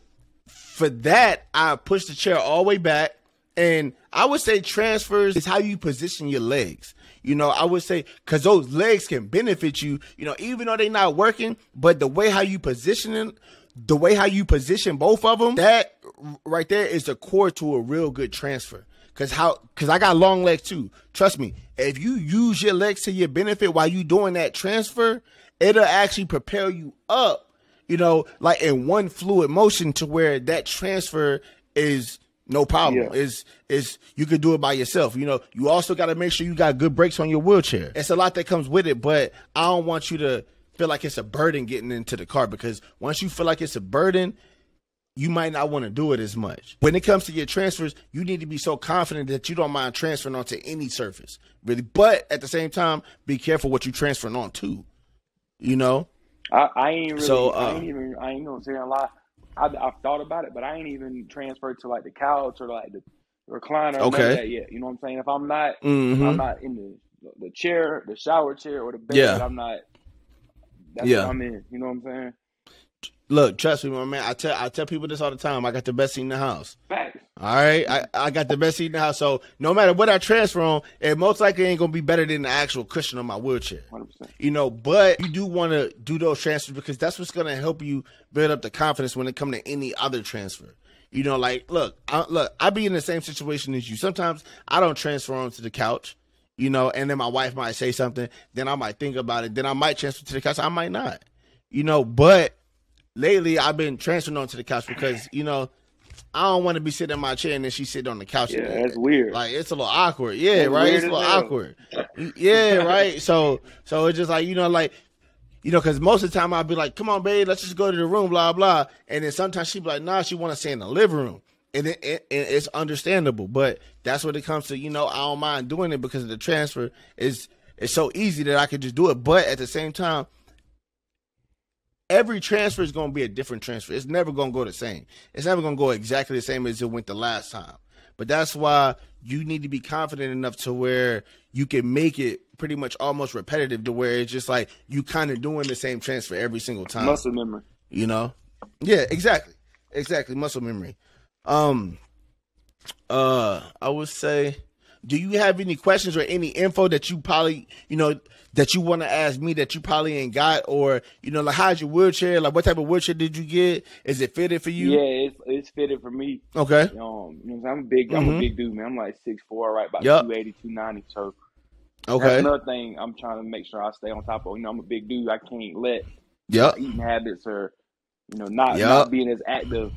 for that, I push the chair all the way back. And I would say transfers is how you position your legs. You know, I would say because those legs can benefit you. You know, even though they're not working, but the way how you position it, the way how you position both of them, that right there is the core to a real good transfer. Cause how? Cause I got long legs too. Trust me. If you use your legs to your benefit while you doing that transfer, it'll actually propel you up you know, like in one fluid motion to where that transfer is no problem. Yeah. Is is you could do it by yourself. You know, you also got to make sure you got good brakes on your wheelchair. It's a lot that comes with it, but I don't want you to feel like it's a burden getting into the car because once you feel like it's a burden, you might not want to do it as much. When it comes to your transfers, you need to be so confident that you don't mind transferring onto any surface, really. But at the same time, be careful what you're transferring on to. You know, I, I ain't really. So, I uh, ain't even. I ain't gonna say a lot. I, I've thought about it, but I ain't even transferred to like the couch or like the recliner. Okay. yet. You know what I'm saying? If I'm not, if Mhm. I'm not in the the chair, the shower chair, or the bed. Yeah. I'm not. That's Yeah. what I'm in. You know what I'm saying? Look, trust me, my man. I tell I tell people this all the time. I got the best seat in the house. Facts. All right, I, I got the best seat in the house. So no matter what I transfer on, it most likely ain't gonna be better than the actual cushion on my wheelchair. 100. percent You know, but you do want to do those transfers because that's what's gonna help you build up the confidence when it come to any other transfer. You know, like look, I, look, I be in the same situation as you. Sometimes I don't transfer onto the couch. You know, and then my wife might say something, then I might think about it, then I might transfer to the couch. I might not. You know, but lately I've been transferring onto the couch because you know I don't want to be sitting in my chair and then she sitting on the couch. Yeah, that's weird. Like it's a little awkward. Yeah, That's right. It's a little awkward. Yeah, right. So so it's just like you know like. You know, because most of the time I'll be like, "Come on, babe, let's just go to the room, blah blah," and then sometimes she'd be like, "Nah, she want to stay in the living room," and it, it, it- it's understandable. But that's what it comes to. You know, I don't mind doing it because the transfer is it's so easy that I could just do it. But at the same time, every transfer is going to be a different transfer. It's never going to go the same. It's never going to go exactly the same as it went the last time. But that's why you need to be confident enough to where you can make it pretty much almost repetitive to where it's just like you kind of doing the same transfer every single time. Muscle memory. You know? Yeah, exactly. Exactly. Muscle memory. Um uh I would say do you have any questions or any info that you probably you know that you want to ask me that you probably ain't got or you know like how's your wheelchair like what type of wheelchair did you get is it fitted for you Yeah, it's it's fitted for me. okay Um, you know, I'm, a big, I'm a big dude, man. I'm like six four, right about Yup. 280, 290. So okay that's another thing I'm trying to make sure I stay on top of. You know, I'm a big dude. I can't let yep eating habits or You know, not Yep. not being as active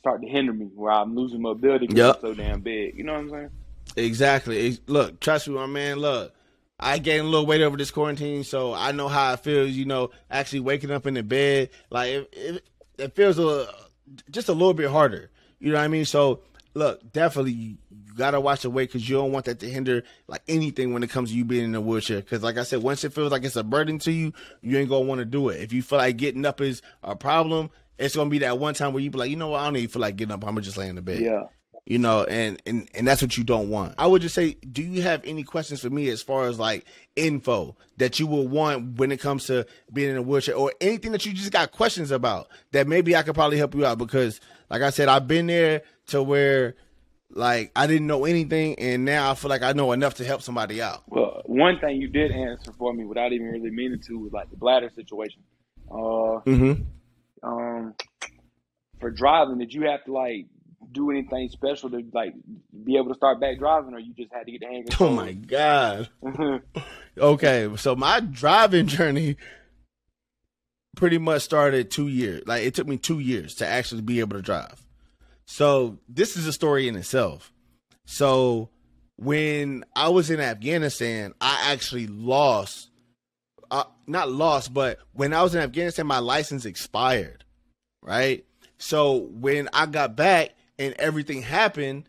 start to hinder me where I'm losing mobility because Yep. I'm so damn big. You know what I'm saying? Exactly. Look, trust me, my man. Look, I gained a little weight over this quarantine, so I know how it feels. You know, actually waking up in the bed, like it, it, it feels a just a little bit harder. You know what I mean? So, look, definitely you, gotta watch the weight because you don't want that to hinder like anything when it comes to you being in a wheelchair. Because, like I said, once it feels like it's a burden to you, you ain't gonna want to do it. If you feel like getting up is a problem, it's gonna be that one time where you be like, you know what, I don't even feel like getting up. I'm gonna just lay in the bed Yeah. You know and and and that's what you don't want. I would just say do you have any questions for me as far as like info that you will want when it comes to being in a wheelchair or anything that you just got questions about that maybe i could probably help you out? Because like i said i've been there to where like i didn't know anything and now i feel like i know enough to help somebody out. Well, one thing you did answer for me without even really meaning to was like the bladder situation. Uh, mm-hmm. um, for driving, did you have to like do anything special to like be able to start back driving, or you just had to get the hang of it? oh my god. Okay so my driving journey pretty much started two years like it took me two years to actually be able to drive. So this is a story in itself. So when i was in afghanistan i actually lost uh, not lost but when i was in afghanistan my license expired right? So when i got back and everything happened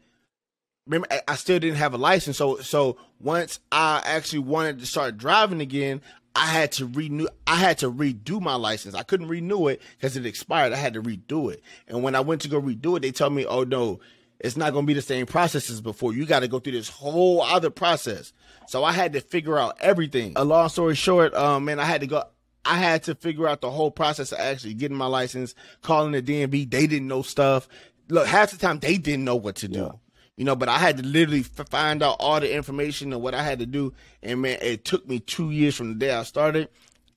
remember I- still didn't have a license. So so once I actually wanted to start driving again, I had to renew I had to redo my license. I couldn't renew it because it expired. I had to redo it. And when I went to go redo it, they told me, "Oh no, it's not going to be the same process as before. You got to go through this whole other process." So I had to figure out everything. A long story short, um man, I had to go I had to figure out the whole process of actually getting my license, calling the DMV. They didn't know stuff. Look, half the time they didn't know what to do. Yeah. You know, but I had to literally f- find out all the information and what I had to do. And man, it took me two years from the day I started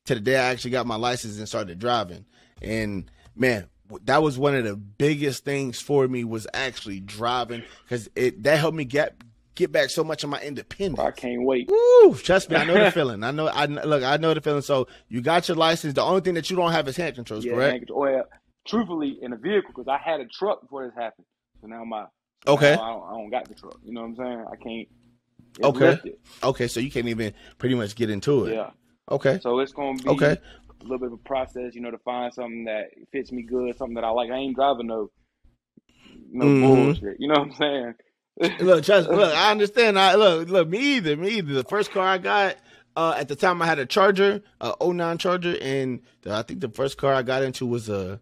to the day I actually got my license and started driving. And man, that was one of the biggest things for me was actually driving because it that helped me get get back so much of my independence. I can't wait. Woo! Trust me, I know the feeling. I know. I look. I know the feeling. So you got your license. The only thing that you don't have is hand controls, Yeah, correct? hand control. Well, truthfully, in a vehicle because I had a truck before this happened. So now my Okay. now I, don't, I don't got the truck. You know what I'm saying? I can't. Okay. Okay, so you can't even pretty much get into it. Yeah. Okay. So it's gonna be Okay. a little bit of a process, you know, to find something that fits me good, something that I like. I ain't driving no no Mhm. bullshit. You know what I'm saying? look, trust. Look, I understand. I look, look. Me either. Me either. The first car I got. Uh, at the time, I had a Charger, a 09 Charger, and the, I think the first car I got into was a.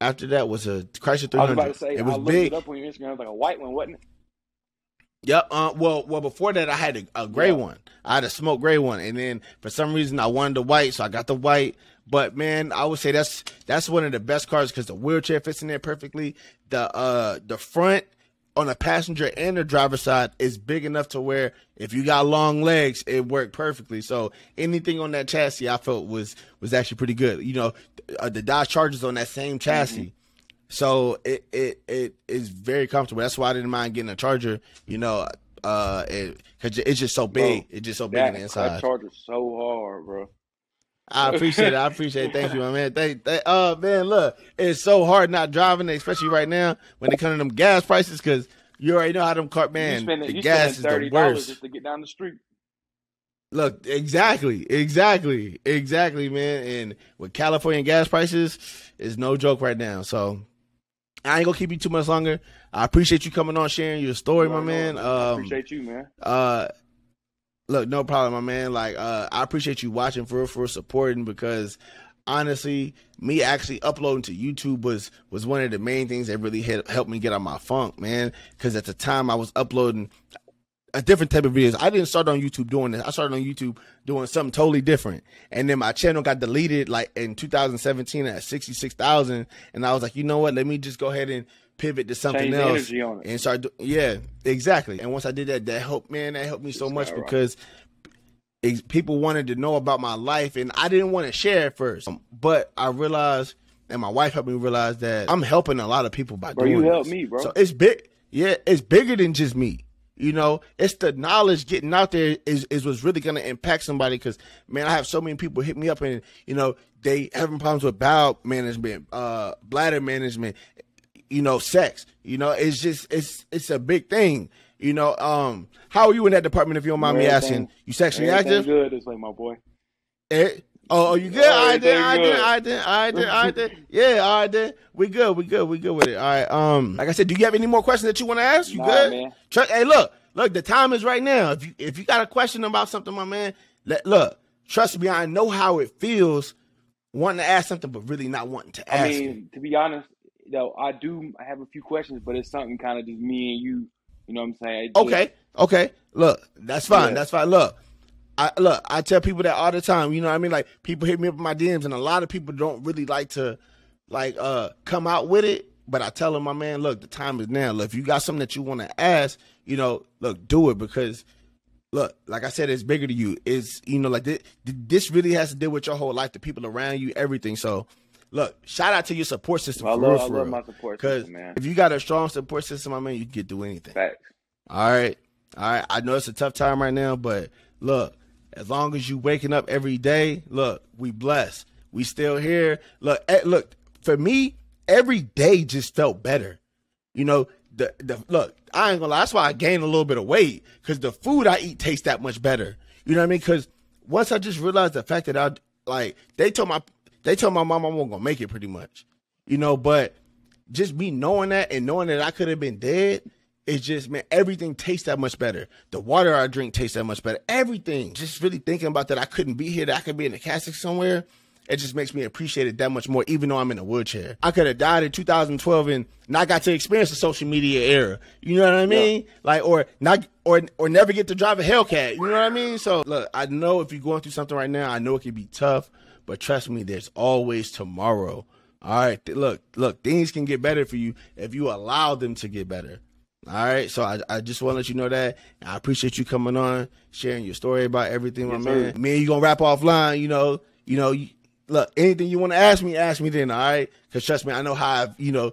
After that was a Chrysler 300. I was about to say it I was looked big. it up on your Instagram. It was like a white one, wasn't it? Yep. Uh, well, well, before that, I had a, a gray Yeah. one. I had a smoke gray one, and then for some reason, I wanted the white, so I got the white. But man, I would say that's that's one of the best cars because the wheelchair fits in there perfectly. The uh the front on the passenger and the driver side is big enough to where if you got long legs, it worked perfectly. So anything on that chassis, I felt was was actually pretty good. You know, uh, the Dodge Charger's on that same chassis. So it, it it is very comfortable. That's why I didn't mind getting a charger. You know, uh, it, cause it's just so big. It's just so big That, on the that inside. charger's so hard, bro. I appreciate it. I appreciate it. Thank you, my man. Thank, thank, uh, man, look, it's so hard not driving, especially right now when it comes to them gas prices. Cause you already know how them car, man, spending the gas is the worst. just to get down the street. Look, exactly, exactly, exactly, man. And with California gas prices, it's no joke right now. So I ain't gonna keep you too much longer. I appreciate you coming on, sharing your story, my No, no, man. I Um, appreciate you, man. uh, look, no problem, my man. Like, uh, I appreciate you watching for for supporting because honestly, me actually uploading to YouTube was was one of the main things that really hel- helped me get out my funk, man. Because at the time I was uploading a different type of videos. I didn't start on YouTube doing this. I started on YouTube doing something totally different. And then my channel got deleted like in 2017 at 66,000. And I was like, you know what? Let me just go ahead and pivot to something else energy on it. and start. Do- yeah, exactly. And once I did that, that helped, man. That helped me so much Skyrocket. because it, people wanted to know about my life, and I didn't want to share at first. Um, But I realized, and my wife helped me realize that I'm helping a lot of people by Bro, doing you helped me, bro. So it's big. Yeah, it's bigger than just me. You know, it's the knowledge getting out there is, is what's really going to impact somebody. Because man, I have so many people hit me up and you know they having problems with bowel management, uh, bladder management, you know, sex. You know, it's just it's it's a big thing. You know, um, how are you in that department? If you don't mind me asking, you sexually active? Good, it's like my boy. Eh? Oh, oh, you good? Oh, All right, then. All right, everything then. All right, then. All right, then. All right, then. Yeah, all right, then. We good. We good. We good with it. All right. Um, like I said, do you have any more questions that you want to ask? You Nah, good? man. Hey, look, look. The time is right now. If you if you got a question about something, my man, let look. Trust me, I know how it feels wanting to ask something, but really not wanting to ask. I it. mean, to be honest, though, I do have a few questions, but it's something kind of just me and you. You know what I'm saying? Just- Okay, okay. Look, that's fine. Yeah. That's fine. Look, I look. I tell people that all the time. You know what I mean? Like people hit me up in my DMs, and a lot of people don't really like to, like, uh, come out with it. But I tell them, my man, look, the time is now. Look, if you got something that you want to ask, you know, look, do it because. Look, like I said, it's bigger to you. It's you know, like this, this really has to deal with your whole life, the people around you, everything. So, look, shout out to your support system I for love, real, I love real. my support Because system, man. if you got a strong support system, my man, you can get through anything. Facts. All right. All right. I know it's a tough time right now, but look, as long as you waking up every day, look, we blessed. We still here. Look, eh, look, for me, every day just felt better. You know, the the look, I ain't gonna lie, that's why I gained a little bit of weight. Cause the food I eat tastes that much better. You know what I mean? Cause once I just realized the fact that I like they told my they told my mom I wasn't gonna make it pretty much. You know, but just me knowing that and knowing that I could have been dead, it's just man, everything tastes that much better. The water I drink tastes that much better. Everything. Just really thinking about that I couldn't be here, that I could be in a casket somewhere. It just makes me appreciate it that much more, even though I'm in a wheelchair. I could have died in 2012 and not got to experience the social media era. You know what I mean? Like, or not, or or never get to drive a Hellcat. You know what I mean? So look, I know if you're going through something right now, I know it can be tough, but trust me, there's always tomorrow. All right, th- look, look, things can get better for you if you allow them to get better. All right, so I, I just want to let you know that. I appreciate you coming on, sharing your story about everything, my man. sir. Me and you gonna wrap offline. You know, you know. You, look, anything you want to ask me, ask me then. All right, because trust me, I know how I, you know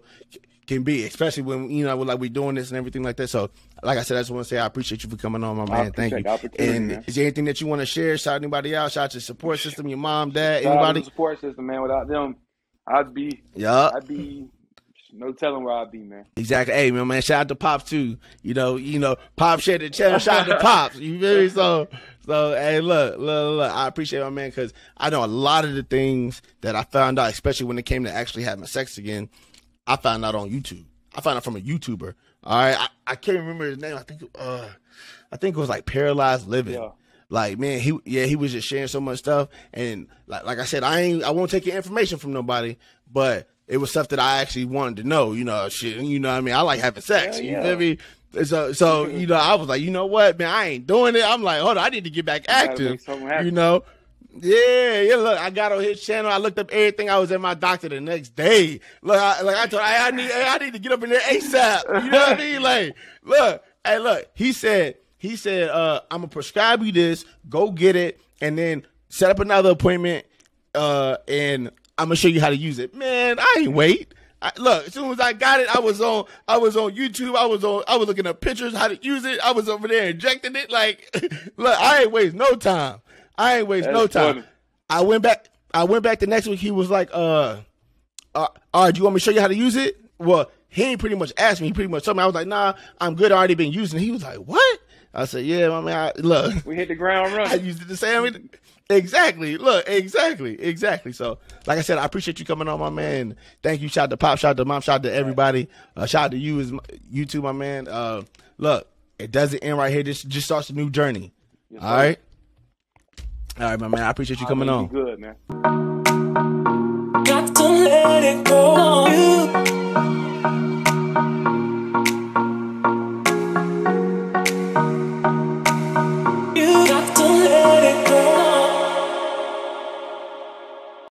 can be, especially when you know like we're doing this and everything like that. So, like I said, I just want to say I appreciate you for coming on, my man. Thank you. And man. is there anything that you want to share? Shout out anybody out? Shout out your support system, your mom, dad, Shout anybody? support system, man. Without them, I'd be, Yeah. I'd be, no telling where I'd be, man. Exactly. Hey, man, man, shout out to Pops too. You know, you know, Pop shared the channel. Shout out to Pops. You feel me? So, so, hey, look, look, look. I appreciate my man because I know a lot of the things that I found out, especially when it came to actually having sex again. I found out on YouTube. I found out from a YouTuber. All right, I, I can't remember his name. I think, uh, I think it was like Paralyzed Living. Yeah. Like man, he yeah, he was just sharing so much stuff, and like like I said, I ain't I won't take your information from nobody, but it was stuff that I actually wanted to know. You know, shit. You know, what I mean, I like having sex. Hell You yeah. feel me? So so you know, I was like, you know what, man, I ain't doing it. I'm like, hold on, I need to get back active. make something happen. You know. Yeah, yeah. Look, I got on his channel. I looked up everything. I was at my doctor the next day. Look, I, like I told, I, I need, I need to get up in there ASAP. You know what I mean? Like, look, hey, look. He said, he said, uh, I'm gonna prescribe you this. Go get it, and then set up another appointment. Uh, and I'm gonna show you how to use it. Man, I ain't wait. I, look, as soon as I got it, I was on, I was on YouTube. I was on, I was looking at pictures how to use it. I was over there injecting it. Like, look, I ain't waste no time. I ain't waste That's no time. funny. I went back. I went back the next week. He was like, uh, uh, all right, do you want me to show you how to use it? Well, he ain't pretty much asked me. He pretty much told me. I was like, nah, I'm good. I already been using it. He was like, what? I said, yeah, my man. I, look, We hit the ground run. I used it the same. Exactly. Look, exactly, exactly. So, like I said, I appreciate you coming on, my man. Thank you. Shout out to Pop. Shout out to Mom. Shout out to everybody. Uh, shout out to you as my- you too, my man. Uh, look, it doesn't end right here. This just starts a new journey. Yes, All right. All right, my man. I appreciate you coming Be on. good, man. Got to let it go. You